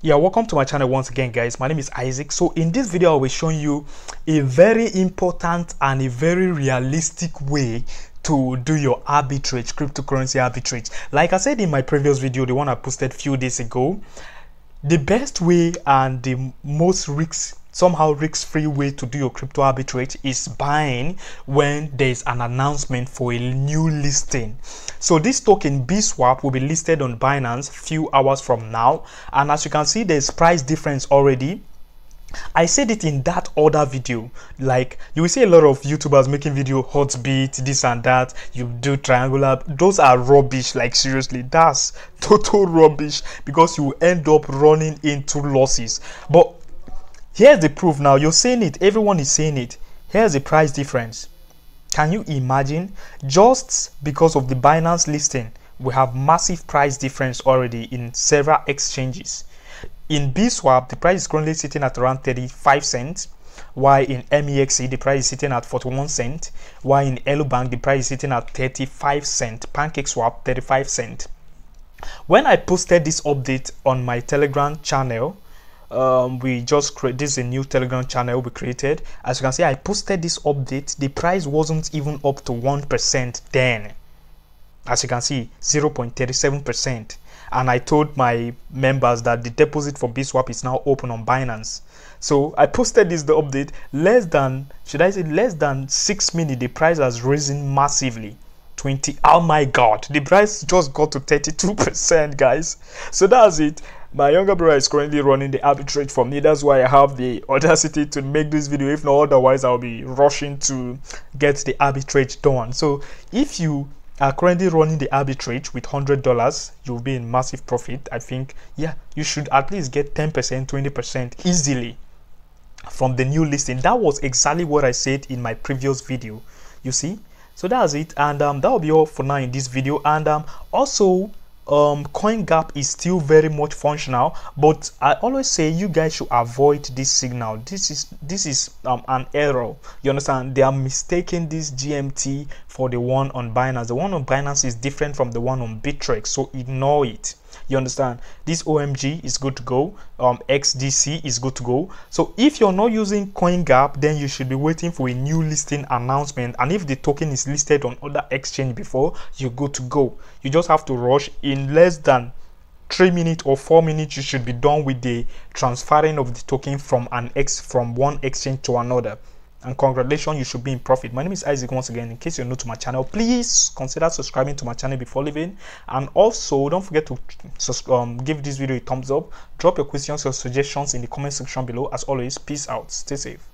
yeah welcome to my channel once again guys. My name is isaac. So in this video i'll be showing you a very important and a very realistic way to do your arbitrage cryptocurrency arbitrage. Like i said in my previous video the one i posted a few days ago the best way and the most risk somehow risk-free way to do your crypto arbitrage is buying when there's an announcement for a new listing so this token bswap will be listed on binance few hours from now and as you can see there's price difference already I said it in that other video. Like you will see a lot of YouTubers making video hot beat, this and that. You do triangular. Those are rubbish. Like seriously, that's total rubbish because you end up running into losses. But Here's the proof now. You're saying it. Everyone is saying it. Here's the price difference. Can you imagine? Just because of the Binance listing, we have massive price difference already in several exchanges. In BSwap, the price is currently sitting at around 35 cents, while in MEXC, the price is sitting at 41 cents, while in LBank, the price is sitting at 35 cents, PancakeSwap 35 cents. When I posted this update on my Telegram channel, um, we just create this is a new telegram channel we created. As you can see i posted this update. The price wasn't even up to one percent then. As you can see 0.37 percent. And i told my members that the deposit for bswap is now open on binance. So i posted this the update. Less than should i say less than six minutes the price has risen massively 20 oh my god. The price just got to 32 percent guys. So that's it. My younger brother is currently running the arbitrage for me. That's why i have the audacity to make this video. If not otherwise i'll be rushing to get the arbitrage done. So if you are currently running the arbitrage with hundred dollars you'll be in massive profit i think. Yeah you should at least get 10 percent 20 percent easily from the new listing. That was exactly what i said in my previous video. You see so that's it and um, that will be all for now in this video and um, also um, CoinGap is still very much functional, but I always say you guys should avoid this signal. This is this is um, an error. You understand? They are mistaking this GMT for the one on Binance. The one on Binance is different from the one on Bittrex, so ignore it you understand this omg is good to go um xdc is good to go so if you're not using coingap then you should be waiting for a new listing announcement and if the token is listed on other exchange before you're good to go you just have to rush in less than three minutes or four minutes you should be done with the transferring of the token from an x from one exchange to another. And congratulations you should be in profit. My name is isaac once again. In case you're new to my channel please consider subscribing to my channel before leaving. And also don't forget to um, give this video a thumbs up. Drop your questions or suggestions in the comment section below. As always peace out. Stay safe